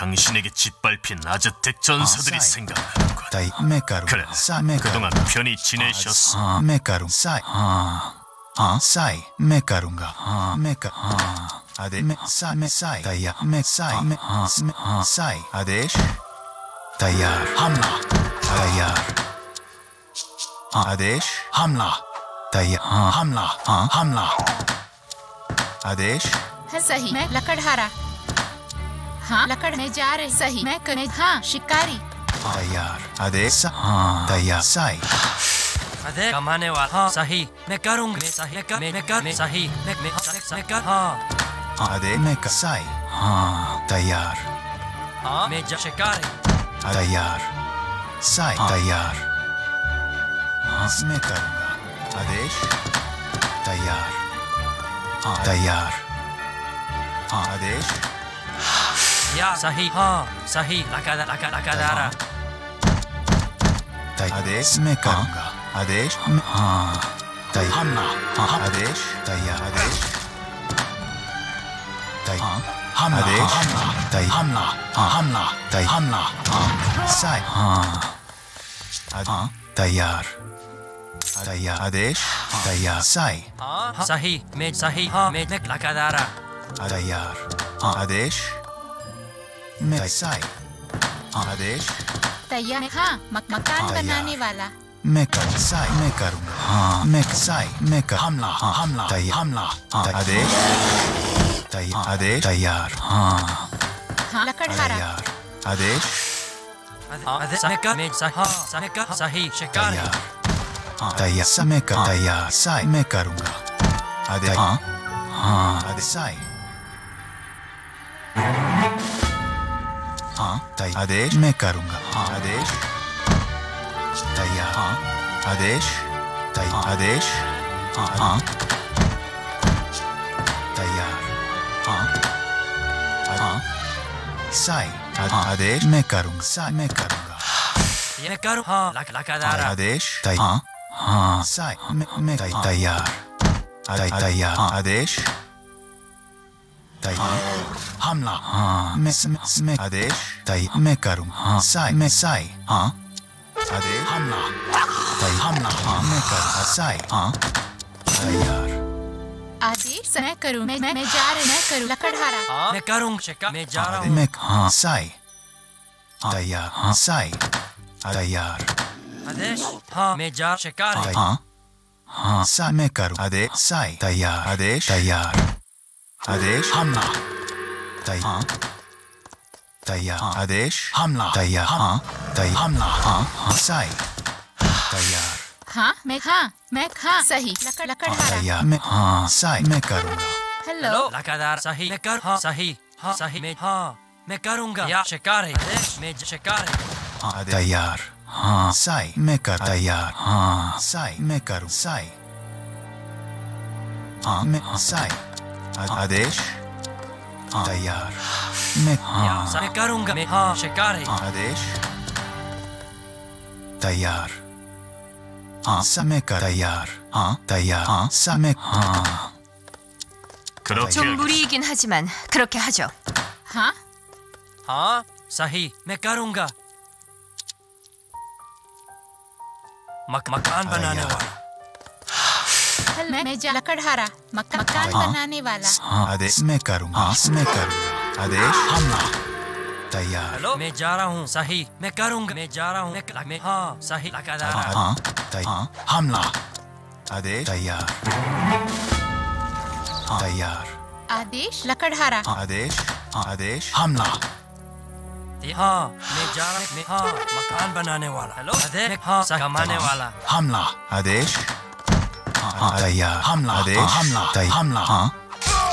당신에게 짓밟힌 아즈텍 전사들이 아, 사이. 생각나는군. 다이 메카루 그래, 사 메카루 그동안 편히 지내셨어. 아, 메카루 사이 아 사이 메카루가 메카 아데 메 사메 사이 다이야 메 사이 메 스메 사이 아데시 다이야 함라 다이야 आदेश हमला तैयार हमला हमला आदेश है सही मैं लकड़हारा हाँ लकड़ में जा रहे। सही। मैं कने हाँ शिकारी। तैयार। आदेश तैयार। साई अरे कमाने वाला। हाँ। सही। मैं करूँगा। सही। मैं कर मैं मैं कर मैं सही। मैं मैं मैं कर हाँ। आदेश में साई हाँ। तैयार। हाँ। मैं जा शिकारी। तैयार। साई तैयार। हाँ मैं करूँगा। आदेश तैयार। तैयार। आदेश या सही हाँ सही लगा लगा लगा दारा आदेश मैं करूँगा आदेश मैं- हाँ हमला आदेश तैयार आदेश हम आदेश तै हमला हमला तै हमला साई हाँ तैयार तैयार आदेश तैयार साई हाँ सही मैं सही हाँ मैं मैं लगा दारा तैयार आदेश मैं साई आदेश तैयार हाँ मक, मकान बनाने वाला मैं कर साई मैं करूँगा हाँ मैं साई मैं कर हमला हाँ हमला तैयार हमला हाँ आदेश तैयार आदेश तैयार हाँ हाँ लकड़हारा तैयार आदेश सही हाँ शिकारी तैयार तैयार समय कर तैयार साई मैं करूँगा आदेश हाँ हाँ आदेश साई हाँ। तैयार। आदेश। मैं करूँगा। हाँ। आदेश। तैयार। हाँ। आदेश। तैयार आदेश। हाँ। तैयार। हाँ। हाँ। साई। आदेश। मैं करूँगा। साई। मैं करूँगा। ये करूँ? हाँ। लगा लगा दारा आदेश। तैयार हाँ। साई। मैं मैं तैयार। तैयार। आदेश। तैयार हमला हाँ मैं मैं- मैं आदेश तै मैं करूँ हाँ साई मैं साई हाँ आदेश हमला तै हमला हाँ मैं करूँ साई हाँ तैयार आदेश मैं करूँ मैं मैं मैं जा रही मैं करूँ लकड़हारा हाँ मैं करूँ शिकार मैं जा रहा हूँ मैं हाँ साई तैयार हाँ साई तैयार आदेश हाँ मैं जा शिकारी हाँ हाँ सा मैं करूँ आदेश साई तैयार आदेश तैयार आदेश? हमला। तैयार तैयार आदेश? हमला। तैयार हाँ। तैयार हमला। हाँ। हाँ। साई। तैयार हाँ मैं हाँ मैं हाँ सही। लकड़ लकड़हारा तैयार मैं हाँ। साई मैं करूँगा। हेलो। लगातार सही। मैं कर हाँ सही। हाँ सही। मैं हाँ मैं करूँगा। या शिकारी आदेश मैं शिकारी हाँ। तैयार। हाँ साई मैं कर तैयार। हाँ साई मैं करूँ। साई। हाँ मैं साई। आ- आदेश तैयार मैं या हाँ सा- मैं करूँगा मैं हाँ शिकारी आदेश तैयार हाँ समय कर तैयार हाँ तैयार हाँ समय हाँ 그렇게 좀 하겠소. 무리이긴 하지만 그렇게 하죠. हाँ हाँ सही मैं करूँगा मक मकान बनाने यार। वाला हेलो मैं मैं जा लकड़हारा मक, मकान हाँ। बनाने वाला। हाँ। आदेश मैं करूँगा हाँ। मैं करूँगा। आदेश हमला तैयार। हेलो। मैं जा रहा हूँ सही। मैं करूँगा। मैं जा रहा हूँ मैं, मैं हाँ सही। लगातार हाँ हमला। आदेश तैयार। तैयार। आदेश लकड़हारा। आदेश। आदेश। हमला। हाँ मैं जा रहा हूँ मैं हाँ मकान बनाने वाला। हेलो। अरे हाँ कमाने वाला। हमला। आदेश। हाँ तैयार। हमला आदेश। हमला हमला। हाँ।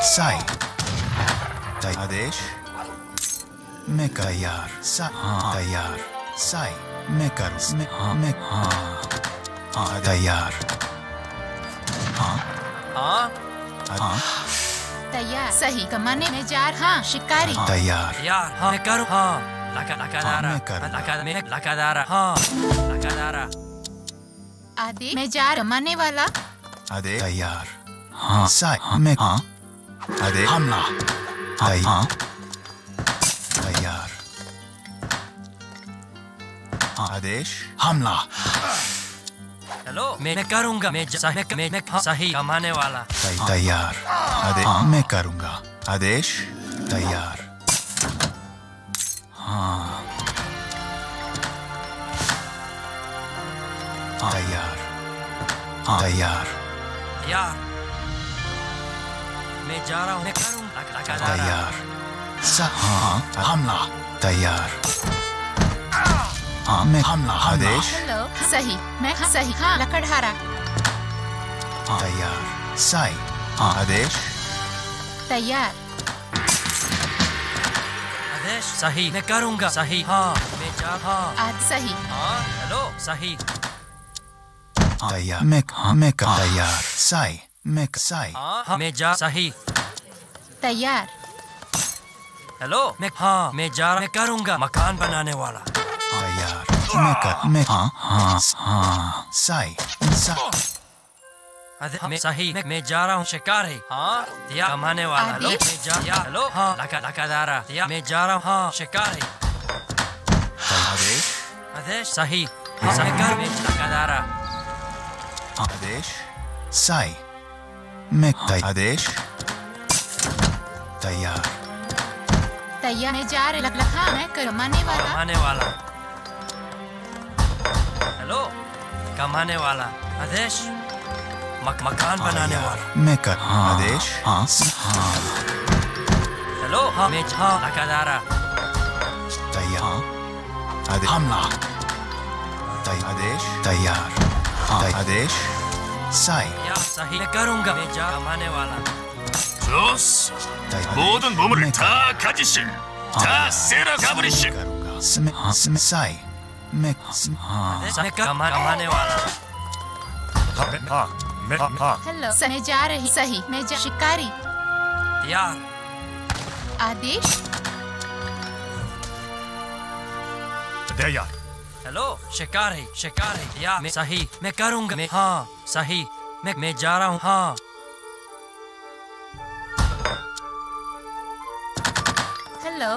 साई आदेश। मैं तैयार। हाँ। तैयार। साई मैं करूँ मैं हाँ। मैं हाँ। हाँ तैयार। हाँ। हाँ। हाँ। तैयार। सही कमाने में जा हाँ शिकारी। तैयार। यार हाँ मैं करूँ। हाँ। लगा हाँ, मैं करूँगा। लगा मैं लगातार हाँ। लगातार आदेश। मैं जा कमाने वाला। आदेश तैयार हाँ साई मैं हाँ अरे हमला तै हाँ तैयार हाँ, आदेश हमला हेलो मैं करूँगा मैं ज- मैं मैं, मैं हाँ, सही कमाने वाला तैयार आदेश हाँ, मैं करूँगा आदेश तैयार हाँ हाँ, तैयार हाँ, तैयार यार। मैं जा रहा हूँ मैं करूँगा तैयार। हाँ हमला। तैयार। हाँ मैं हमला आदेश। हेलो सही। मैं हाँ, सही। हाँ। लकड़हारा। हाँ, तैयार। साई। हाँ आदेश। तैयार। आदेश सही। मैं करूँगा। सही। हाँ मैं जा हाँ। आज सही। हाँ हेलो सही। हाँ, तैयार मैं हाँ मैं का तैयार साई मैं साई हाँ हाँ, मैं जा सही तैयार हेलो मैं हाँ मैं जा रहा मैं करूँगा मकान बनाने वाला तैयार मैं कर मैं हाँ हाँ हाँ साई सा आदेश मैं सही मैं, मैं जा रहा हूँ शिकारी हाँ या कमाने वाला हेलो मैं जा या हेलो हाँ लगा लगादारा या मैं जा रहा हूँ हाँ शिकारी आदेश आदेश सही हाँ सही कर मैं लगादारा आदेश? साई मैं तै- आदेश? तैयार। तैयार मैं जा रहे हाँ मैं कमाने वाला। कमाने वाला। हेलो? कमाने वाला। आदेश? मक, मकान बनाने वाला। मैं कर हाँ। आदेश? हाँ। हाँ हेलो? हाँ मैं हाँ लगादारा तैयार आदेश हमला आदेश तैयार हाँ। तै- आदेश साई या सही मैं करूंगा मैं जा कमाने वाला 좋소. तै- 모든 मैं 보물을 कर- 다 가지실. 다 세라 가버리실. करूंगा स्म- हाँ स्म- साई मैं स्म- हाँ आदेश मैं कमा, कमाने वाला हेलो स- मैं जा रही सही मैं जा शिकारी यार आदेश हेलो शिकार है या मैं सही मैं करूँगा। मैं हाँ सही मैं मैं जा रहा हूँ हाँ। हेलो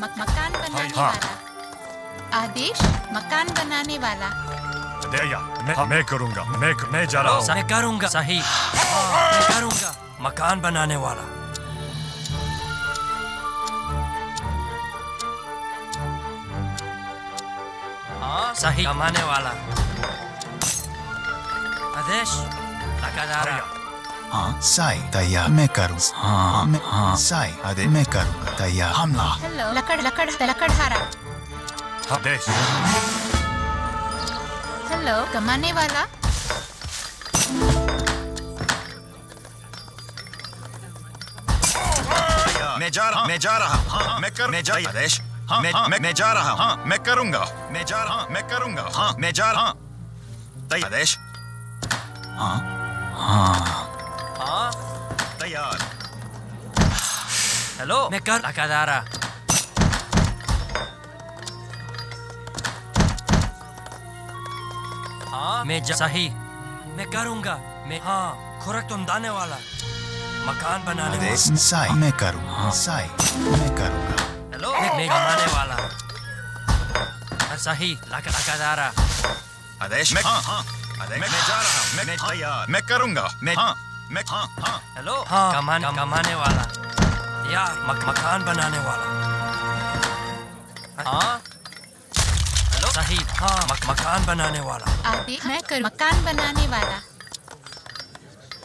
मक, मकान बनाने हाँ। वाला। आदेश मकान बनाने वाला। मैं हाँ। मैं करूँगा मैं मैं जा रहा हूँ मैं करूँगा सही। हाँ मैं करूँगा मकान बनाने वाला। सही कमाने वाला। आदेश हाँ साई तैयार। मैं करूँ। हाँ मैं हाँ साई आदेश मैं करूँगा तैयार। हमला। हेलो। लकड़ लकड़ लकड़हारा हूँ देश हेलो कमाने वाला। मैं जा रहा मैं जा रहा। हाँ। मैं कर मैं जा आदेश। हाँ मैं हाँ, मैं मैं जा रहा हाँ। मैं करूँगा। मैं जा रहा मैं करूँगा। हाँ। मैं जा रहा तैयार। आदेश। हाँ। हाँ। हाँ। तैयार। हेलो। मैं कर लगादारा हाँ। मैं जा, सही। मैं करूँगा। मैं हाँ। खुराक तुंदाने वाला। मकान बनाने वाला। साई। मैं करूँ हाँ। साई। मैं करूँगा। मैं कमाने वाला। हाँ, सही लगा लगादारा आदेश? मैं हाँ हाँ। आदेश? मैं जा रहा हूँ। मैं मैं तैयार मैं करूँगा। मैं हाँ मैं हाँ हाँ। हेलो? हाँ। कमान कमाने वाला। यार मक, मकान बनाने वाला। हाँ? हेलो? सही। हाँ। मक, मकान बनाने वाला। आदेश मैं कर। मकान बनाने वाला।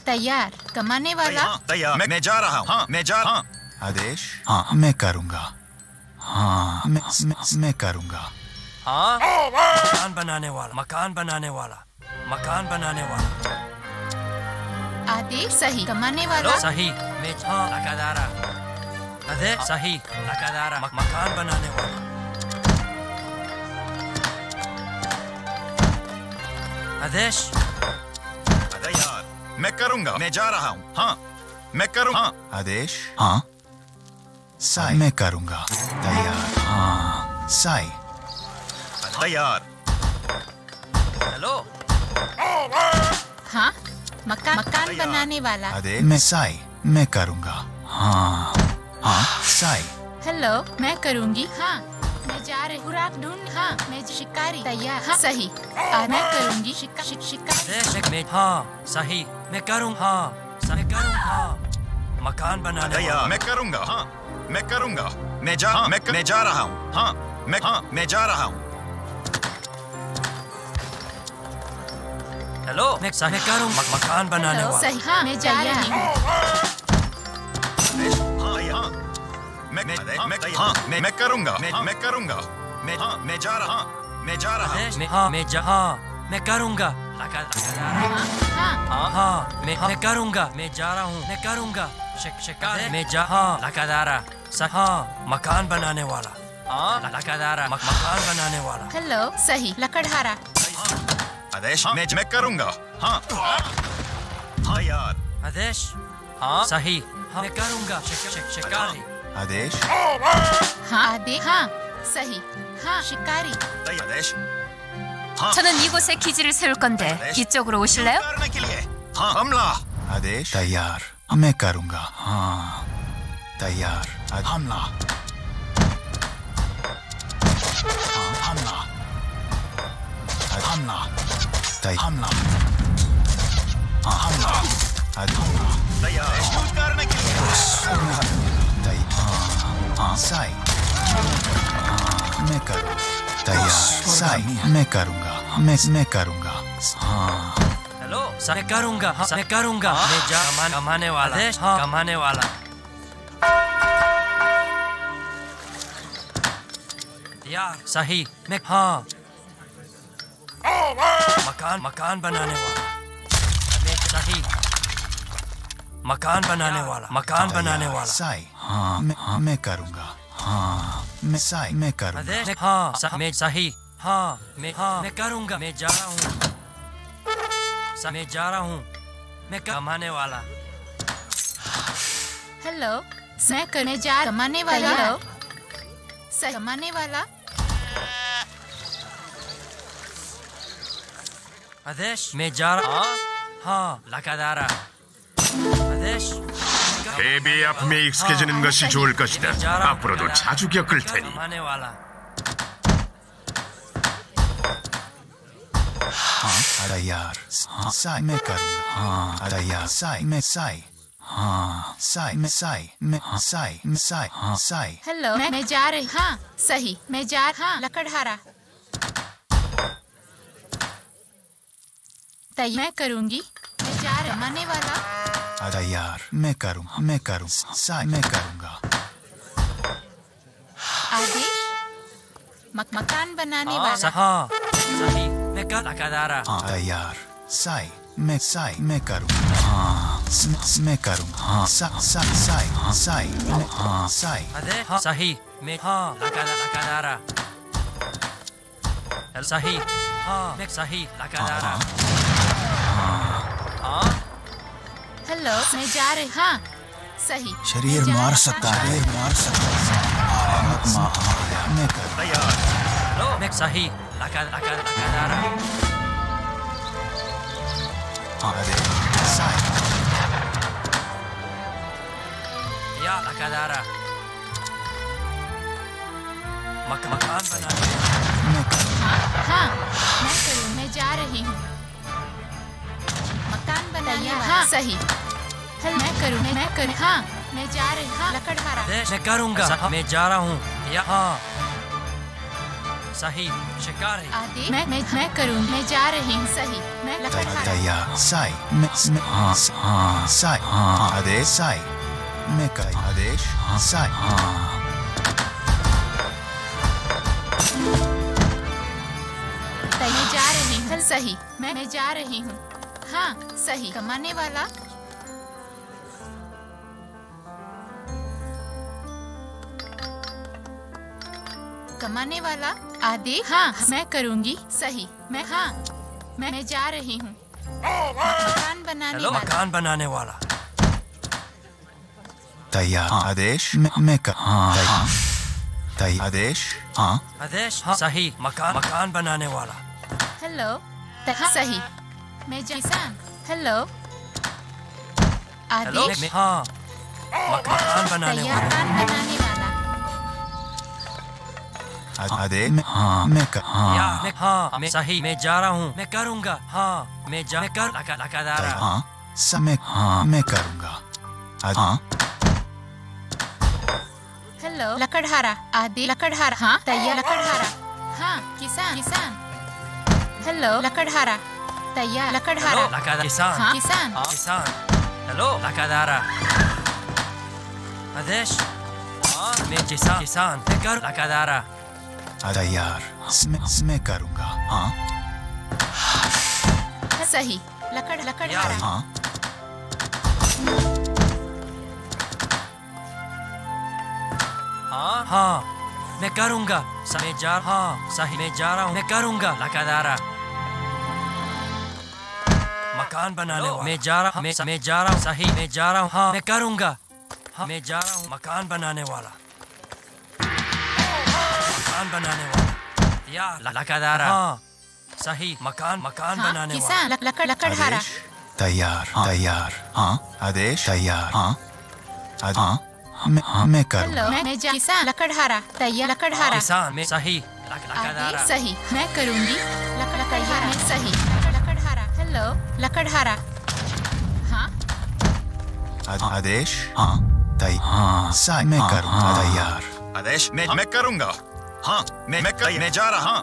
तैयार। कमाने वाला। हाँ, तैयार। मैं मैं जा रहा हूँ। हाँ मैं जा हाँ। आदेश? हाँ मैं करूँगा। हाँ मैं मैं, मैं करूँगा। हाँ? मकान बनाने वाला मकान बनाने वाला मकान बनाने वाला। आदेश सही कमाने वाला। सही। मैं हाँ लगादारा अरे सही मक, मकान बनाने वाला। आदेश? तैयार मैं करूँगा। मैं जा रहा हूँ। हाँ मैं करूँ हाँ। आदेश? हाँ। साई। मैं करूँगा। तैयार। हाँ। साई। तैयार हेलो। हाँ मकान मकान बनाने वाला। अरे मैं साई। मैं करूँगा। हाँ। हाँ। साई। हेलो मैं करूँगी। हाँ। मैं जा रही खुराक ढूंढ। हाँ। मैं शिकारी। तैयार। हाँ। सही। आ, मैं करूँगी। शिका, शिक, शिकारी हाँ। सही। मैं करूँ। हाँ। सही। करूँ। हाँ। मकान बनाने तैयार मैं करूँगा। हाँ। मैं करूँगा। मैं जा हाँ, मैं कर, मैं जा रहा हूँ। हाँ मैं हाँ मैं जा रहा हूँ। हेलो मैं सही करूँ? म- मकान बनाने वाला। सही। हाँ मैं जा रही हूँ। आदेश हाँ हाँ। मैं मैं मैं हाँ मैं मैं करूँगा। मैं मैं करूँगा। मैं हाँ मैं जा रहा हाँ मैं जा रहा हूँ। मैं हाँ मैं जा हाँ मैं करूँगा। लगा लगा हाँ हाँ। हाँ हाँ मैं हाँ मैं करूँगा। मैं जा रहा हूँ। मैं करूँगा। शिक शिकार मैं जा हाँ लगादारा स- हाँ मकान बनाने वाला हाँ लगादारा मक, मकान बनाने वाला हेलो सही लकड़हारा आदेश मैं मैं करूंगा हाँ हाँ यार आदेश हाँ सही हाँ मैं करूँगा शिक शिक शिकारी आदेश हाँ आदे हाँ सही हाँ शिकारी तैयार आदेश 저는 이곳에 기지를 세울 건데 이쪽으로 오실래요? करने के लिए हाँ हमला आदेश तैयार मैं करूँगा। हाँ तैयार। हमला। हमला। हमला। हमला। हमला हमला। तैयार। करने के लिए साई। हाँ, मैं करूँ। तैयार। साई। मैं करूँगा। मैं मैं करूँगा। हाँ। मैं करूँगा हाँ मैं करूँगा मैं जा कमान कमाने वाला हाँ कमाने वाला यार सही मैं हाँ मकान मकान बनाने वाला मैं सही मकान बनाने वाला मकान बनाने वाला साई हाँ मैं हाँ मैं करूँगा हाँ मैं साई मैं करूँगा हाँ मैं सही हाँ मैं हाँ मैं करूँगा मैं जा रहा हूँ स- मैं जा रहा हूँ मैं कमाने वाला हेलो मैं करने जा कमाने वाला हेलो सही कमाने वाला आदेश मैं जा रहा हाँ हाँ लगातार आदेश 대비아픔에 익숙해지는 것이 좋을 것이다. 앞으로도 자주 겪을 테니. हाँ। तैयार हाँ। साई मैं करूँगा। हाँ। तैयार साई मैं साई। हाँ। साई मैं साई। मैं हाँ। साई मैं साई। हाँ। साई। हेलो मैं, मैं जा रही हाँ सही। मैं जा हाँ लकड़हारा। तैयार मैं करूँगी। मैं जा रही कमाने वाला। तैयार मैं करूँ मैं करूँ। साई मैं करूँगा। आदेश मक, मकान बनाने हाँ वाला। हाँ। सही। कर हाँ तैयार साई मैं साई मैं करूँगा हाँ मैं करूँगा हाँ सा सा साई हाँ साई मैं हाँ साई आदेश हाँ सही मैं हाँ सही हाँ मैं सही हाँ हेलो मैं जा रही हाँ सही शरीर मार सकता हाँ, मार सकता है मैं करूँ तैयार हेलो मैं सही लगा लगा लगातार हाँ अरे साई या लगातार मक, मकान मैं करूँ हाँ मैं करूँ मैं जा रही हूँ। मकान बनाने हाँ। सही। मैं करूँ मैं, करूँ। हाँ मैं जा रही हाँ। लकड़हारा मैं करूँगा। मैं जा रहा हूँ। या हाँ। सही। शिकार है। मैं मैं मैं करूँ मैं जा रही हूँ सही। मैं तैयार साई। मैं मैं हाँ स- हाँ साई। हाँ आदेश साई। मैं कर आदेश हाँ। साई। हाँ मैं जा रही हूँ। सही। मैं मैं जा रही हूँ। हाँ सही। कमाने वाला। कमाने वाला। आदेश हाँ मैं करूँगी। सही। मैं हाँ मैं मैं जा रही हूँ। मकान बनाने हेलो वाला। मकान बनाने वाला। तैयार। हाँ, आदेश? मैं मैं कर हाँ हाँ। तैयार। आदेश? हाँ। आदेश? हाँ। सही। मकान मकान बनाने वाला। हेलो। हाँ, सही। मैं जा किसान। हेलो। हेलो आदेश? हाँ। मकान बनाने वाला। मकान बनाने वाला आदेश मैं हाँ। मैं कर या हाँ। मैं हाँ। मैं सही मैं जा रहा हूँ। मैं करूँगा। हाँ। मैं जा मैं कर लका लकादारा हाँ। समय हाँ। मैं करूँगा। हाँ। हेलो लकड़हारा। आदि लकड़हारा। हाँ। तैयार। लकड़हारा। हाँ। किसान। किसान। हेलो लकड़हारा। तैयार। लकड़हारा। हेलो लकादा किसान। हाँ। किसान। हाँ, किसान। हेलो लकादारा आदेश। हाँ। मैं किसान। किसान। मैं कर लकादारा तैयार मैं मैं करूँगा हाँ? सही। लकड़ लकड़हारा हाँ? हाँ? हाँ। मैं करूँगा। स- मैं जा हाँ सही मैं जा रहा हूँ। मैं करूँगा। लकादारा मकान बनाने मैं जा रहा हूँ मैं, मैं जा रहा हूँ। सही मैं जा रहा हूँ। हाँ मैं करूँगा। हाँ मैं जा रहा हूँ। मकान बनाने वाला। मकान बनाने वाला। या ल- लकादारा हाँ सही मकान मकान हाँ बनाने वाला। किसान लक- लकड़ लकड़हारा आदेश? तैयार हाँ। तैयार। हाँ। आदेश? तैयार। हाँ। आ- हाँ। मैं हाँ मैं हेलो करूँगा मैं, किसान लकड़हारा तैयार लकड़हारा किसान में सही। लक- सही। मैं करूँगी। लकड़ लकड़हारा मैं सही। लकड़हारा हेलो लकड़हारा हाँ। आदेश? हाँ। तै हाँ। सा मैं करूँगा। तैयार। आदेश? मैं मैं करूँगा। हाँ मैं मैं कर, मैं जा रहा। हाँ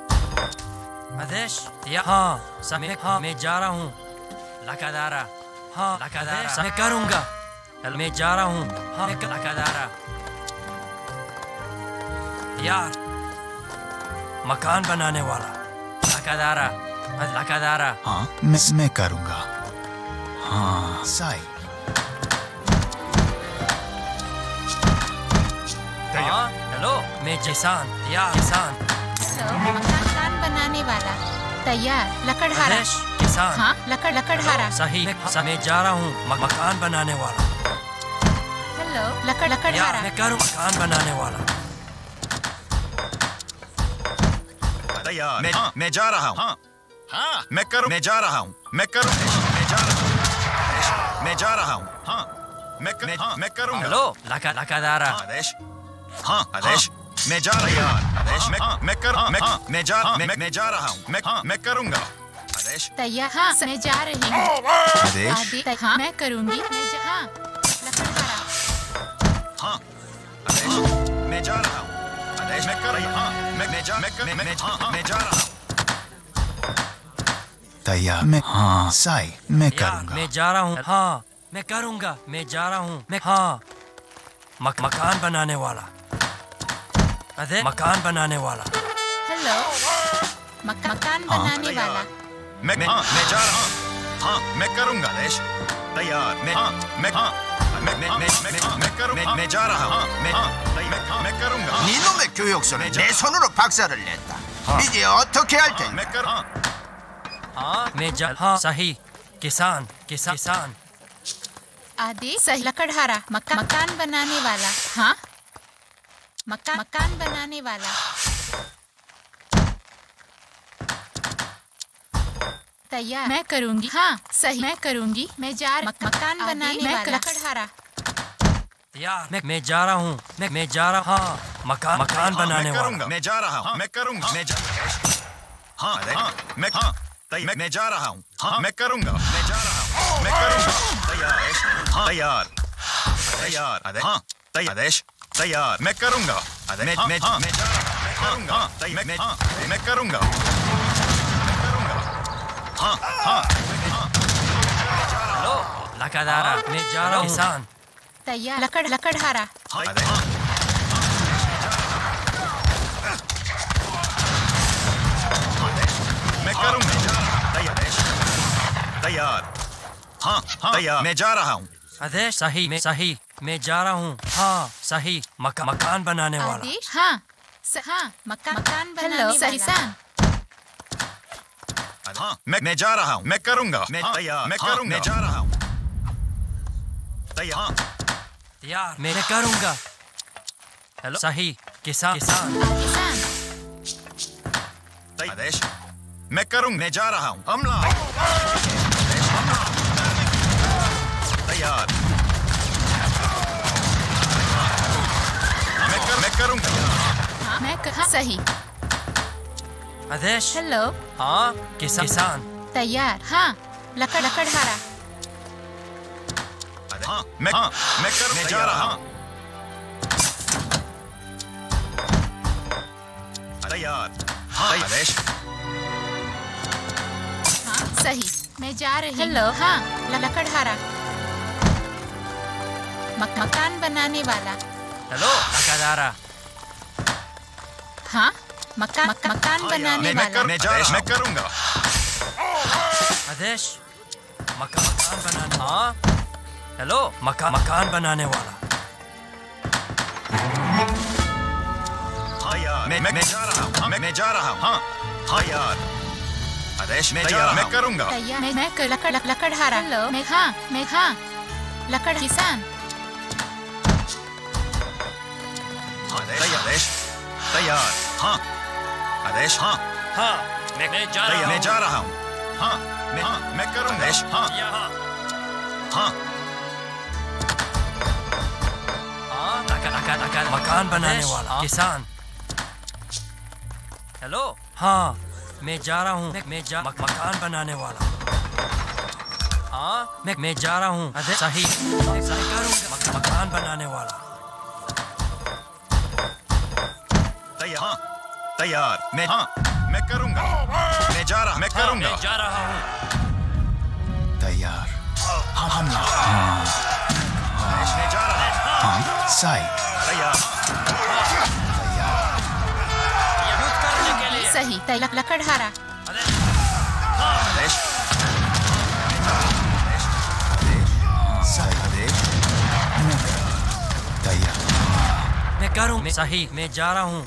आदेश या हाँ समय हाँ मैं जा रहा हूँ। लकादारा हाँ लकादारा। मैं करूँगा। हेलो, मैं जा रहा हूँ। हाँ मैं लकादारा। यार मकान बनाने वाला। लकादारा लकादारा। हाँ मैं मैं करूँगा। हाँ साई। हाँ हेलो मैं किसान या किसान। हेलो मकान बनाने वाला। तैयार लकड़हारा। किसान। हाँ लकड़ लकड़हारा। सही मैं हाँ, मैं जा रहा हूँ मकान बनाने वाला। हेलो लकड़ लकड़हारा। मैं करूँ मकान बनाने वाला? तैयार मैं हाँ, मैं जा रहा हूँ। हाँ हाँ। मैं करूँ मैं जा रहा हूँ। मैं करूँ मैं जा रहा हूँ। मैं जा रहा हूँ। हाँ। मैं कर, मैं, हाँ, मैं करूँगा। हेलो लका लकादारा। हाँ, आदेश। हाँ मैं जा रहा हूँ। आदेश मैं मैं कर मैं मैं जा मैं मैं जा रहा हूँ। मैं मैं करूँगा। आदेश। तैयार हाँ मैं जा रही हूँ। आदेश। हाँ मैं करूँगी। मैं हाँ। हाँ। आदेश। मैं जा रहा हूँ। आदेश। मैं कर रहा हाँ। मैं मैं जा मैं कर मैं हाँ मैं जा रहा हूँ। तैयार। मैं हाँ। साई मैं करूँगा। मैं जा रहा हूँ। हाँ। मैं करूँगा। मैं जा रहा हूँ। मैं हाँ। मक, मकान बनाने वाला। अरे मकान बनाने वाला हेलो मक- मकान हाँ, बनाने वाला मैं मैं हाँ मैं जा रहा हूँ हाँ मैं करूँगा आदेश तैयार मैं हाँ मैं हाँ मैं मैं मैं मैं मैं करूँ मैं मैं जा रहा हूँ मैं मैं मैं करूँगा 이놈의 교육서는 내 손으로 박살을 냈다. 이제 어떻게 할 텐가? मैं कर हाँ हाँ मैं जा हाँ सही किसान किसान किसान आदि सही लकड़हारा मका, मकान बनाने वाला हाँ मकान मकान बनाने वाला। तैयार। मैं करूँगी। हाँ सही। मैं करूँगी। मैं जा मक, मकान बनाने मैं वाला। लकड़हारा यार मैं मैं जा रहा हूँ। मैं मैं जा रहा हाँ मकान मकान बनाने मैं वाला। मैं जा रहा हूँ। मैं करूँगा। मैं जा हाँ हाँ। मैं हाँ। मैं मैं जा रहा हूँ। हाँ। मैं करूँगा। मैं जा रहा हूँ। मैं करूँगा। तैयार। हाँ। तैयार। तैयार। हाँ। तैयार। आदेश। तैयार मैं करूँगा। आदेश मैं मैं मैं जा मैं करूँगा। मैं मैं मैं करूँगा। मैं करूँगा। हाँ हाँ। हेलो लकादारा मैं जा रहा हूँ। किसान। तैयार। लकड़ लकड़हारा। हाँ। आदेश हाँ। मैं करूँगा। तैयार। तैयार। हाँ हाँ। तैयार। मैं जा रहा हूँ। आदेश सही मैं सही। मैं जा रहा हूँ। हाँ सही मका, मकान बनाने वाला। हाँ। स, हाँ मकान मकान बनाने वाला। हाँ मैं मैं जा रहा हूँ। मैं करूँगा। मैं तैयार। मैं करूँगा। मैं जा रहा हूँ। तैयार। यार मैं करूँगा। हेलो? सही किसान। किसान। किसान। आदेश? मैं करूँगा। मैं जा रहा हूँ। हमला। तैयार। मैं कर हाँ मैं क- हाँ, सही। आदेश? हेलो। हाँ किसान। किसान। तैयार। हाँ लकड़ लकड़हारा हाँ मैं हाँ मैं कर मैं जा रहा हूँ। तैयार हाँ आदेश। हाँ सही। मैं जा रही हेलो। हाँ ल- लकड़हारा मक, मकान बनाने वाला। हेलो लकादारा हाँ? मकान मक, मकान बनाने मैं मैं वाला। कर मैं जा रहा मैं करूँगा। आदेश। मकान मकान बनाने हाँ? हेलो? मकान मकान बनाने वाला। हाँ यार मैं मैं मैं जा रहा हूँ। हाँ मैं मैं जा रहा हूँ। हाँ। हाँ यार। आदेश मैं जा रहा मैं करूँगा। मैं मैं कर- लकड़ लक- लकड़हारा हेलो। मैं हाँ। मैं हाँ। लकड़ किसान। तैयार। हाँ। आदेश हाँ। हाँ मैं मैं जा रहा मैं जा रहा हूँ। हाँ मैं हाँ मैं करूँगा। आदेश हाँ। हाँ। हाँ। लका लका लका मकान बनाने वाला। किसान। हेलो? हाँ मैं जा रहा हूँ। मैं, मैं जा मक, मकान बनाने वाला। हाँ। मैं मैं जा रहा हूँ। सही। मैं सही करूँगा। मक, मकान बनाने वाला। तैयार। हाँ तैयार। मैं हाँ मैं करूँगा। मैं जा रहा मैं हाँ, करूँगा। मैं जा रहा हूँ। तैयार। हमला मैं जा रहा हूँ। हाँ साई। तैयार। युद्ध करने के लिए। सही तै लक- लकड़हारा तैयार। मैं करूँ? मैं सही मैं जा रहा हूँ।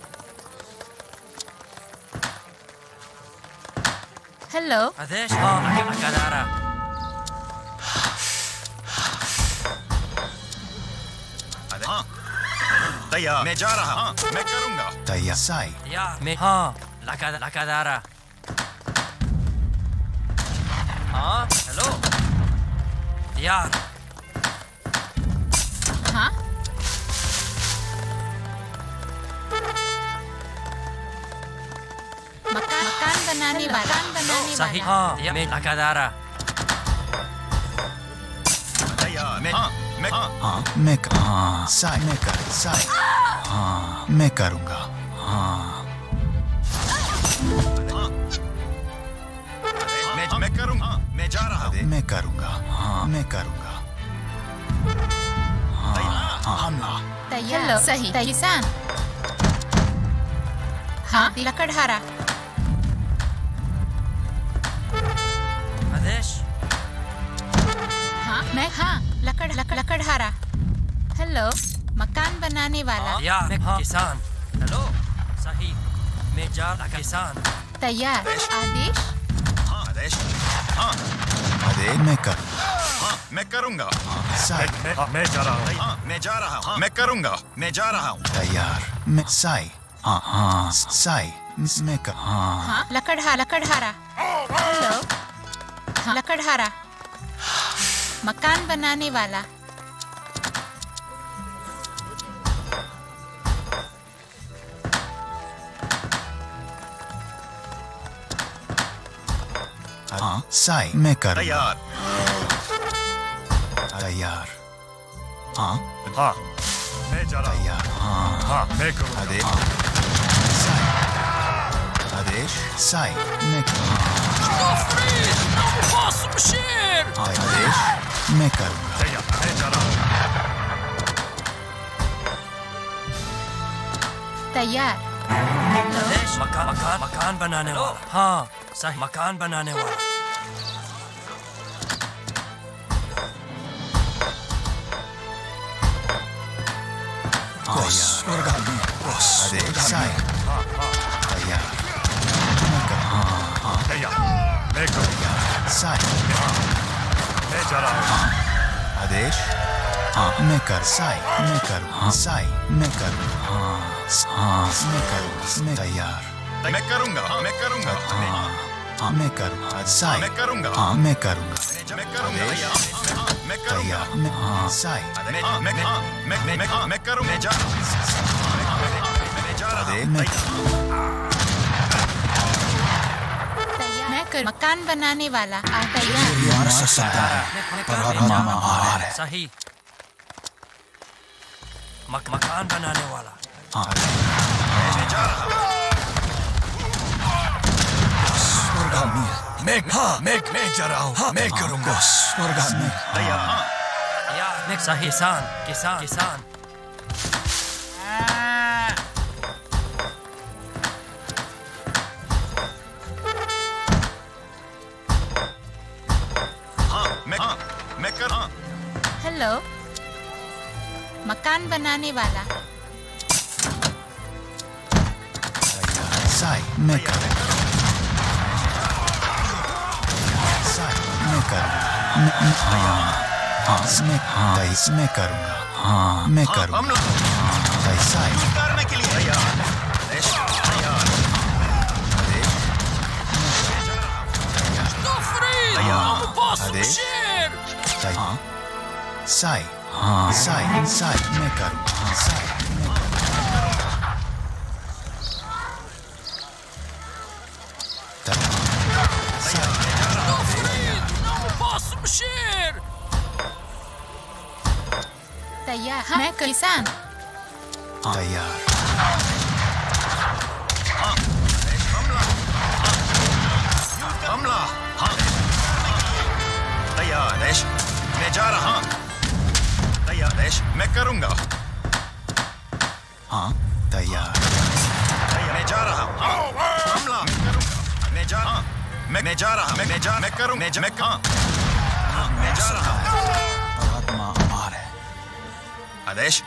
हेलो आदेश हाँ लका- लकादारा आदेश हाँ तैयार मैं जा रहा हाँ मैं करूँगा तैयार साई यार मैं हाँ लका लकादारा हाँ हेलो यार हाँ मकान बनाने वाला। बनाने सही हाँ मैं लकादारा मैं हाँ। मैं हाँ। हाँ। मैं कर हाँ। साई मैं कर साई हाँ। मैं करूँगा। हाँ। मैं मैं करूँगा। मैं जा रहा हूँ। मैं करूँगा। हाँ। मैं करूँगा। हाँ। हमला। तैयार। सही। किसान। हाँ। लकड़हारा। हाँ हाँ लकड़ लकड़ लकड़हारा हेलो मकान बनाने वाला यार मैं हाँ किसान हेलो सही मैं जा रहा किसान तैयार आदेश हाँ आदेश हाँ अरे मैं करूँगा हाँ मैं करूँगा साई मैं जा रहा हूँ हाँ मैं जा रहा हूँ हाँ मैं करूँगा मैं जा रहा हूँ तैयार मैं साई हाँ हाँ साई मैं कर हाँ हाँ लकड़हा लकड़हारा हेलो हाँ लकड़हारा मकान बनाने वाला। हाँ साई। मैं कर तैयार। तैयार। हाँ। हाँ। मैं जा रहा हूँ। तैयार। हाँ हाँ मैं करूँगा। आदेश साई आदेश साई मैं हाँ आदेश मैं करूँगा तैयार। मकान मकान मकान बनाने वाला। हाँ सही। मकान बनाने वाला। तैयार आदेश साई मैं करूँगा साई मैं जा आदेश हाँ मैं कर साई मैं करूँ हाँ साई मैं करूँ हाँ हाँ मैं करूँ मैं तैयार मैं करूँगा मैं करूँगा हाँ हाँ मैं करूँ हाँ साई मैं करूँगा हाँ मैं करूँगा मैं करूँगा मैं करूँगा मैं हाँ साई मैं मैं मैं मैं मैं मैं करूँगा मैं जा मैं जा रहा आदेश मैं तैयार मैं करूँ मकान बनाने वाला आ सकता है। है। सही। मक, मकान बनाने वाला। हाँ। स्वर्गामी मैं हाँ। मैं मैं हूँ। हाँ मैं करूँगा। स्वर्गामी। या मैं सही किसान किसान किसान। मैं हाँ मैं कर हाँ हेलो मकान बनाने वाला। साई मैं करूँ साई मैं करूँ। मैं मैं- हाँ हाँ मैं हाँ मैं करूँगा। हाँ। मैं करूँगा। हाँ तैस साई करने के लिए तैयार आदेश हाँ। साई। हाँ। साई। साई। मैं करूँ। हाँ। साई। मैं करूँ तैयार। हाँ, मैं किसान। तैयार। मैं जा मैं मैं जा- मैं हाँ मैं जा रहा हूँ। है। आदेश?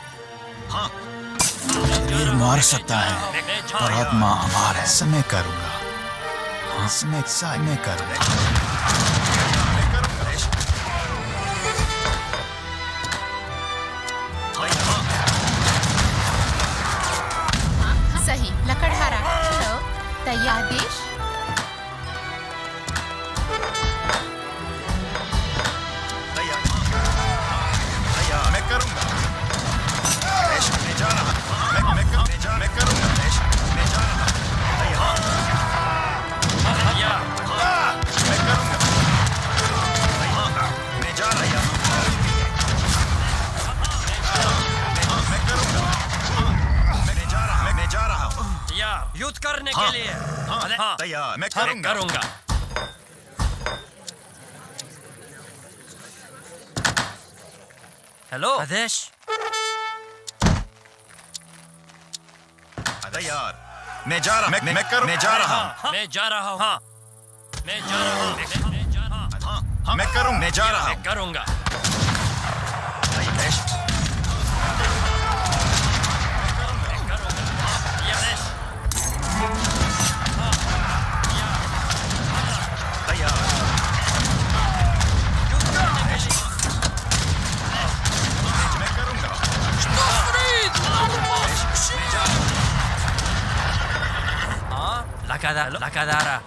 हाँ। शरीर मार सकता है। परमात्मा आभार है। समय करूँगा। हाँ समय साई मैं करूँगा हाँ, हाँ, सही लकड़हारा। हेलो तैयार आदेश हाँ, हाँ तैयार मैं मैं करूँगा करूँगा हेलो आदेश तैयार मैं जा रहा मैं मैं कर मैं जा रहा हूँ। हाँ, मैं जा रहा हूँ। हाँ। मैं जा रहा हूँ। मैं- मैं जा रहा हूँ। हाँ। हाँ मैं करूँ मैं जा रहा मैं हूँ करूँगा। हाँ लकादा लकादारा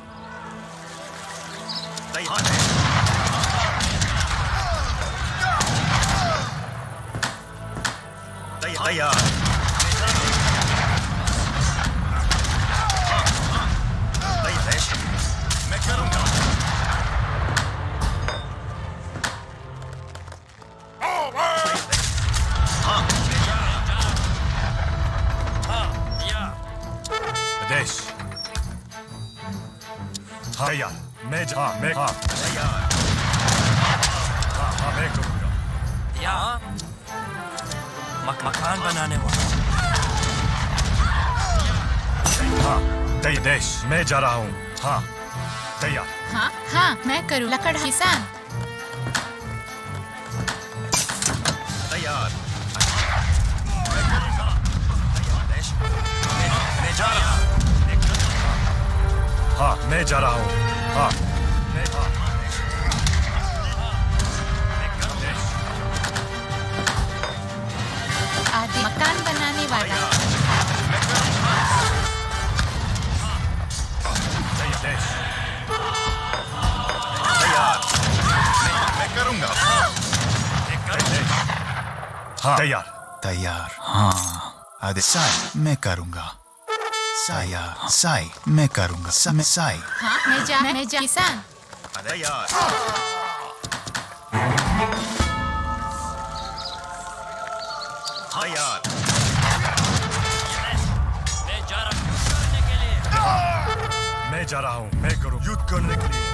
तैयार मैं जा मैं हाँ तैयार हाँ हाँ मैं करूँगा मक, मकान बनाने वाला हाँ देश मैं जा रहा हूँ हाँ तैयार हाँ हाँ मैं करूँ लकड़ किसान मैं जा रहा हूँ। हाँ। करूँगा हाँ। तैयार। तैयार। हाँ। आदि मैं करूँगा। तैयार साई मैं करूँगा सा, मैं साई हाँ मैं जा मैं जा किसान तैयार तैयार मैं जा रहा हूँ करने के लिए मैं जा रहा हूँ मैं करूँ युद्ध करने के लिए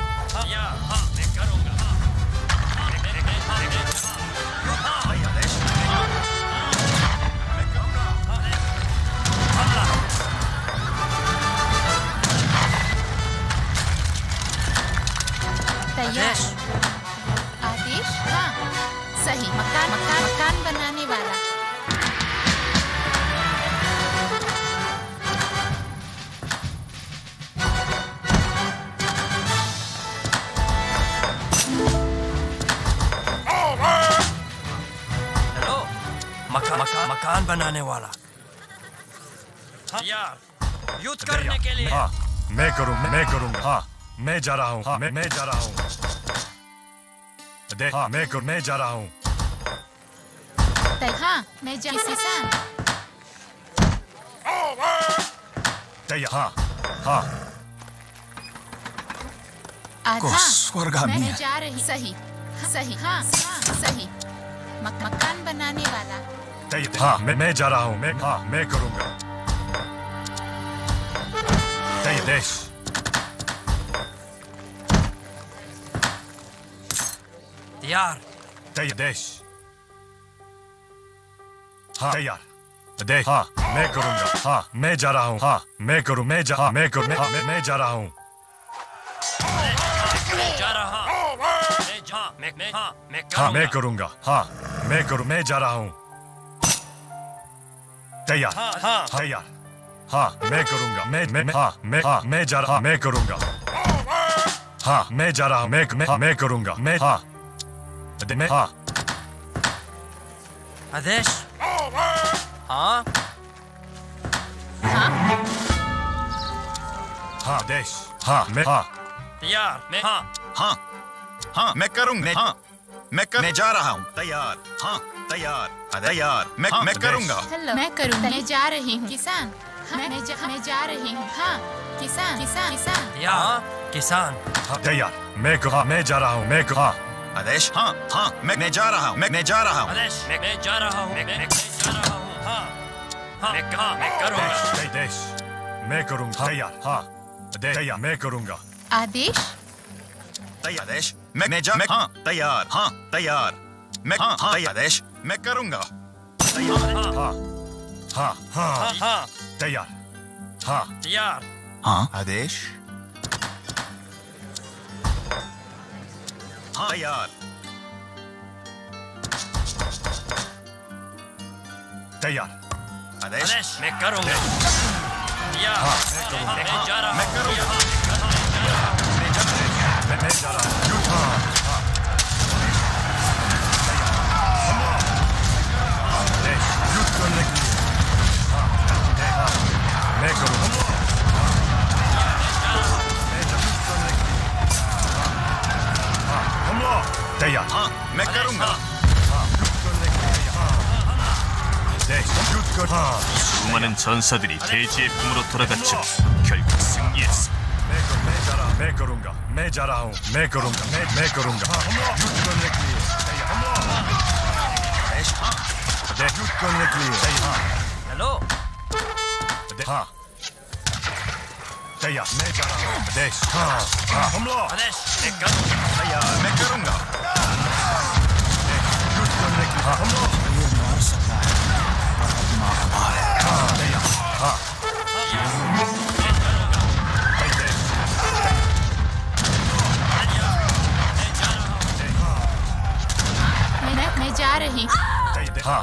या हाँ मैं करूँगा हाँ, हाँ, मैं- मैं- मैं- हाँ, मैं- हाँ, तैयार। आदेश। हाँ। सही। मकान मकान मकान बनाने वाला। हेलो मकान मकान मकान बनाने वाला। यार युद्ध करने के लिए। हाँ। मैं करूँ मैं करूँगा हाँ। मैं जा रहा हूँ। हाँ मैं मैं जा रहा हूँ। दे हाँ मैं मैं जा रहा हूँ। हाँ मैं जा हाँ हाँ। को आधा स्वर्गामी मैं जा रही सही सही हाँ हाँ। सही। मक, मकान बनाने वाला। हाँ मैं मैं जा रहा हूँ। मैं हाँ मैं करूँगा। देश। तैयार तैयार देश हाँ तैयार देश हाँ मैं करूँगा हाँ मैं जा रहा हूँ हाँ मैं करूँ मैं जा हाँ मैं करूँ मैं, हाँ, मैं मैं जा रहा हूँ जा रहा मैं मैं मैं हाँ मैं हाँ मैं करूँगा हाँ मैं करूँ मैं जा रहा हूँ तैयार हाँ हाँ तैयार हाँ मैं करूँगा मैं मैं हाँ मैं हाँ मैं जा रहा मैं करूँगा हाँ मैं जा रहा हूँ मैं मैं हाँ, मैं करूँगा मैं हाँ दे- मैं हाँ आदेश हाँ हाँ हाँ देश हाँ मैं हाँ तैयार मैं हाँ हाँ हाँ मैं करूँगा मैं हाँ मैं कर मैं जा रहा हूँ तैयार हाँ तैयार तैयार मैं हाँ, मैं आदेश। करूँगा मैं करूँगी मैं जा रही हूँ किसान हाँ, मैं जा मैं जा रही हूँ हाँ किसान किसान किसान तैयार किसान हाँ तैयार मैं क- हाँ मैं जा रहा हूँ मैं क- हाँ आदेश? हाँ हाँ मैं मैं जा रहा हूँ मैं मैं जा रहा हूँ। आदेश मैं मैं जा रहा हूँ मैं मैं जा रहा हूँ हाँ हाँ मैं हाँ मैं करूँगा? देश दे- मैं करूँगा। तैयार हाँ दे- तैयार। मैं करूँगा। आदेश? तैयार आदेश मैं मैं जा मैं हाँ तैयार हाँ तैयार मैं हाँ हाँ तैयार आदेश मैं करूँगा। तैयार हाँ हाँ हाँ हाँ हाँ। तैयार हाँ। तैयार। हाँ आदेश? तैयार तैयार। आदेश आदेश मैं करूँगा। तैयार मैं मैं जा रहा मैं करूँगा। मैं मैं जा रहा हूँ। युद्ध हाँ हाँ। हाँ, देश युद्ध करने के लिए हाँ हाँ। मैं करूँगा। 대야 메카룽하 수많은 전사들이 대지의 품으로 돌아갔지만 결국 승리했어. 메거룬가, 메자라우, 메거룬가, 메거룬가. 네, 헬로. 하. 대야, 메자라우, 네, 하, 하, 홈로, 아네시, 대가, 대야. ये मार है है हाँ हाँ जा रही हूँ हाँ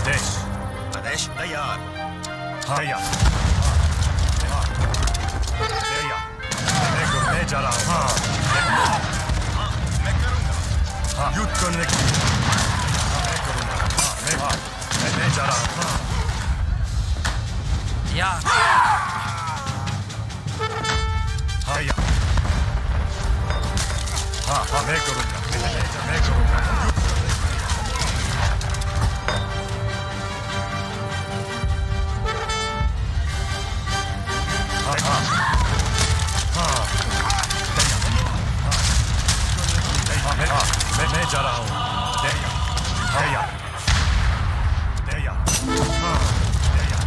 हाँ देश आदेश तैयार हाँ तैयार हाँ, तैयार मैं जा रहा हूँ हाँ हाँ मैं करूँगा हाँ युद्ध करने के लिए हाँ, मैं करूँगा हाँ मैं हाँ मैं, मैं जा रहा हूँ हाँ यार हाँ या हाँ हाँ मैं करूँगा मैं करूँगा मैं मैं जा रहा हूँ दया दया दया हाँ daya.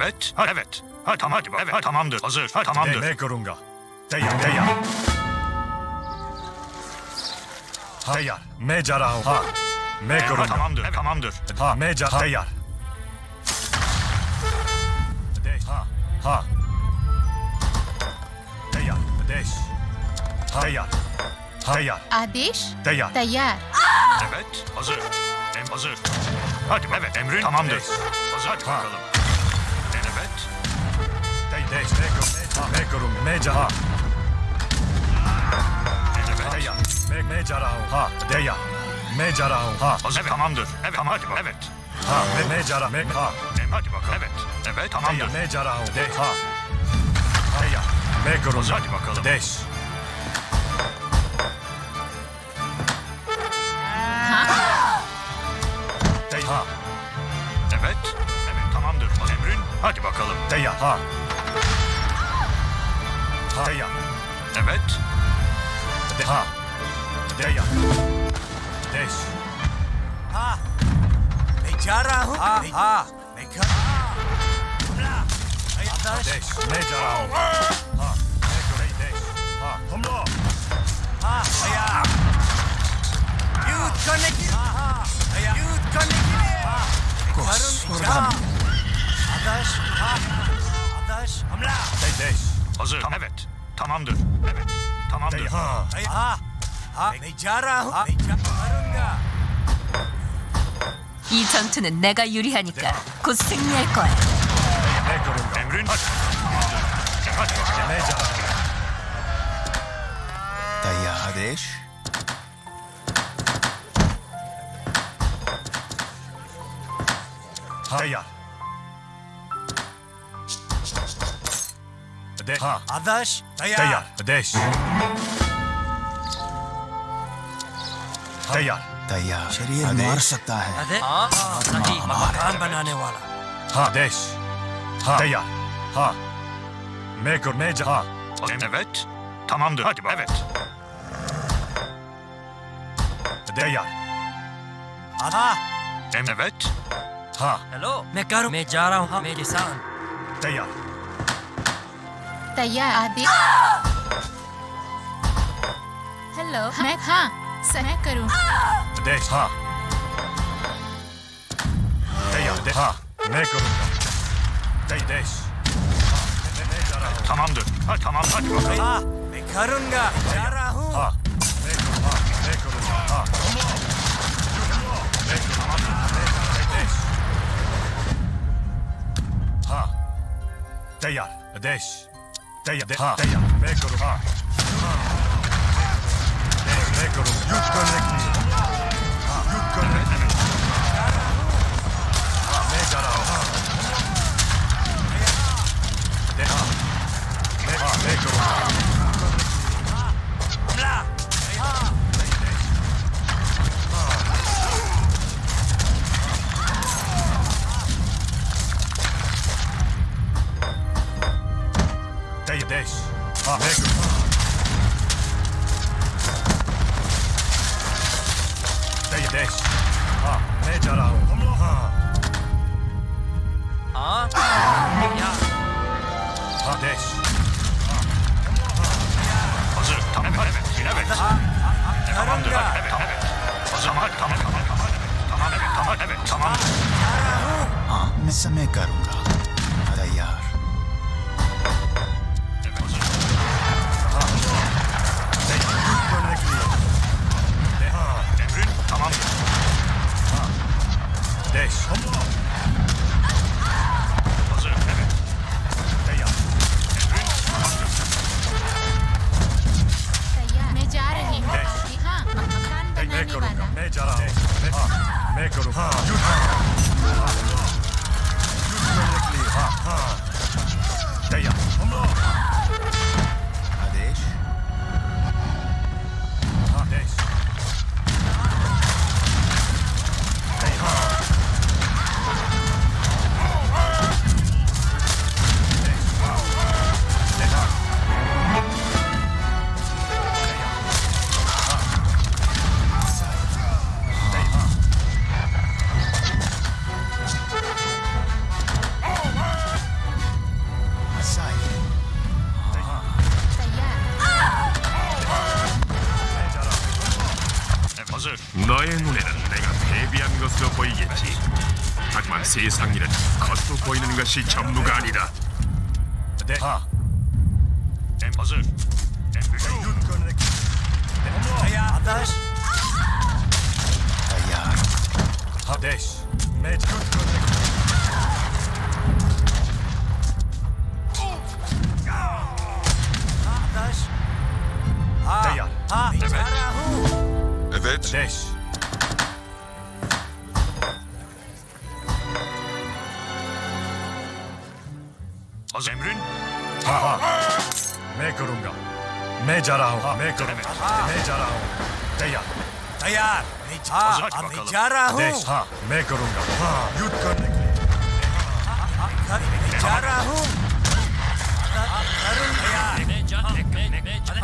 Evet, evet. Ha tamam, hadi bak. Evet, tamamdır. Hazır. Ha Ne, tamamdır. ne kırunga? Teyar, teyar. Teyar. मैं जा रहा हूँ हाँ मैं Ha करूँगा tamamdır. Evet, tamamdır. हाँ मैं जा तैयार देश हाँ हाँ तैयार देश हाँ तैयार हाँ तैयार आदेश तैयार तैयार Evet, hazır. Em hazır. Hadi evet, emrin tamamdır. Deş. Hazır. Hadi Ha. bakalım. Evet. तै देश मैं करूँ मैं हाँ मैं करूँगा मैं जा हाँ Evet. तैयार मैं मैं जा रहा हूँ हाँ तैयार मैं जा रहा हूँ हाँ Hazır. Tamamdır. Evet, tamam hadi bak. Evet. हाँ मैं मैं जा रहा मैं हाँ Em hadi bakalım. Evet. Evet, tamamdır. तैयार मैं जा रहा हूँ देश हाँ तैयार मैं करूँगा Hadi bakalım. देश Hadi bakalım. तैयार हाँ हाँ तैयार Evet. दे- हाँ तैयार देश हाँ मैं जा रहा हूँ हाँ हाँ मैं कर आदर्श देश मैं जा रहा हूँ हाँ मैं करूँ देश हाँ हमला हाँ Ateş. Ha. Ateş. Hamla. Hey hey. Hazır. Tamam. Evet. Tamamdır. Evet. Tamamdır. Hey, ha. Hey, ha. Ha. 내자라. 아, 내자라. 이 전투는 내가 유리하니까 곧 승리할 거야. 내 걸음 엠린 내자. 다이아 하데시. 다이아. दे हाँ आदर्श तैयार तैयार देश तैयार तैयार शरीर मार सकता है। अरे हाँ हाँ मकान बनाने वाला। हाँ देश हाँ तैयार हाँ मैं मैं जा हाँ Evet. Tamamdır. Hadi bak. Evet. तैयार हाँ Em evet. हाँ हेलो मैं करूँ। मैं जा रहा हूँ। हाँ। मैं किसान। तैयार तैयार। आदि। हेलो मैं हाँ। समय करूँ। देश हाँ। तैयार दे हाँ। मैं करूँगा तै देश हाँ मैं मैं जा रहा हूँ Tamamdır. Ha tamam. Hadi bakalım. हाँ मैं करूँगा। जा रहा हूँ। हाँ। मैं करूँ हाँ। मैं करूँगा हाँ। मैं करूँगा मैं तै देश हाँ। तैयार देश। Teija, teija, teija, mekoro, ha. Mekoro, jutkon neki. Jutkon neki. Megarao, ha. Teija. हाँ मैं रही हूँ. हाँ करूँगा हूँ हाँ, करूँगा के लिए हाँ हाँ Emrin हाँ हाँ मैं करूँगा मैं जा रहा हूँ हाँ मैं करूँगा मैं जा रहा हूँ तैयार तैयार हाँ Hazır अब मैं जा रहा हूँ हाँ मैं करूँगा हाँ युद्ध करने के लिए मैं जा रहा हूँ करूँ तैयार मैं जा मैं मैं मैं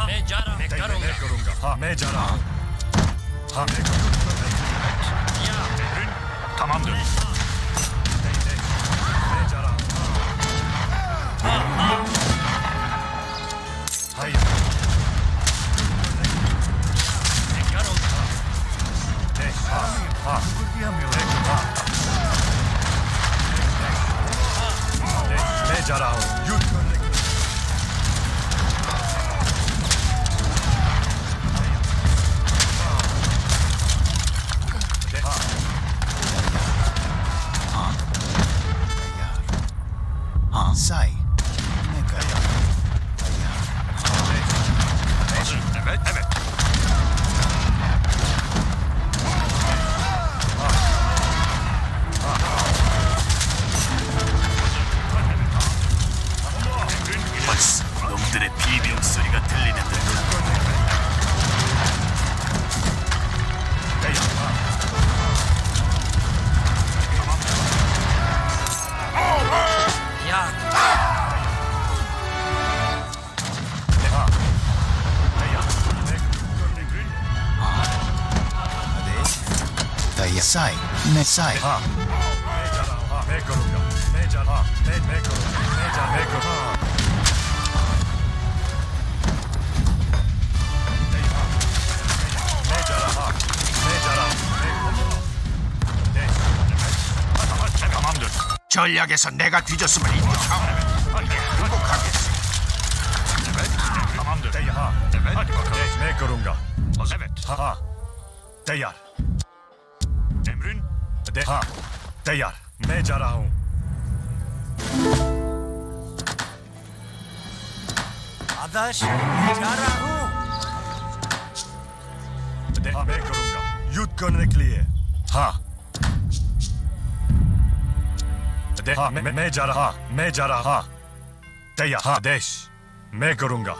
मैं जा रहा हूँ मैं करूँगा हाँ मैं जा रहा हूँ हाँ मैं युद्ध करने रहा हूँ his side. 전략에서 내가 뒤졌음을 잊고 행복하겠어. 대야, 대야, 대야, 대야, 대야, 대야, 대야, 대야, 대야, 대야, 대야, 대야, De. Ha. Teyar. मैं जा रहा हूँ आदर्श जा रहा हूँ दे- हाँ मैं करूँगा युद्ध करने के लिए हाँ दे- हाँ मैं, मैं- मैं जा रहा हाँ, मैं जा रहा हाँ तैयार हाँ देश मैं करूँगा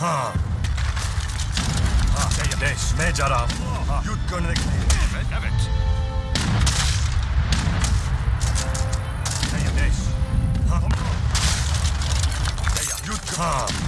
हाँ। हाँ देश? मैं जा रहा हूँ। हाँ, युद्ध करने के लिए। देश? हाँ। युद्ध हाँ।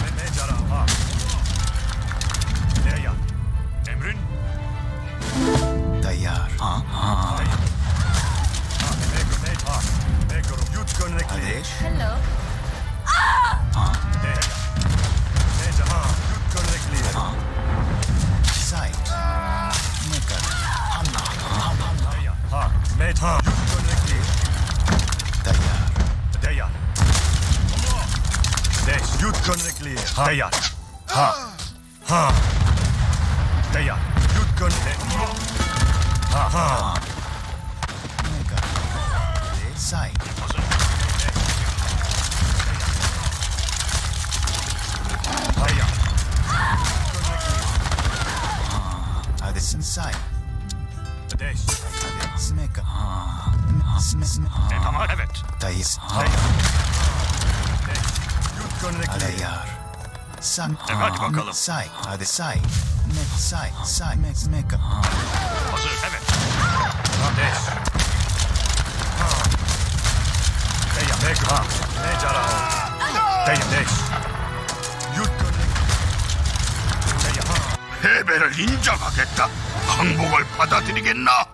side, other side, next side, side, next mecca. Puzzle, heaven. Not this. Hey, ya, make up. Hey, Jara. Hey, ya, next. You turn. Hey, ya. 패배를 인정하겠다. 항복을 받아들이겠나?